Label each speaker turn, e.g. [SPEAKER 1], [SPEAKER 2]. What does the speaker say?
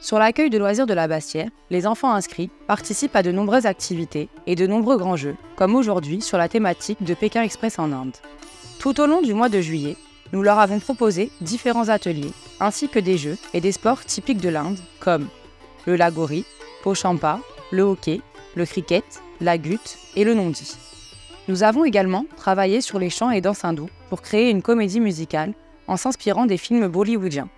[SPEAKER 1] Sur l'accueil de loisirs de la Bastière, les enfants inscrits participent à de nombreuses activités et de nombreux grands jeux, comme aujourd'hui sur la thématique de Pékin Express en Inde. Tout au long du mois de juillet, nous leur avons proposé différents ateliers, ainsi que des jeux et des sports typiques de l'Inde, comme le lagori, pochampa, le hockey, le cricket, la gutte et le nondi. Nous avons également travaillé sur les chants et danses hindous pour créer une comédie musicale en s'inspirant des films bollywoodiens.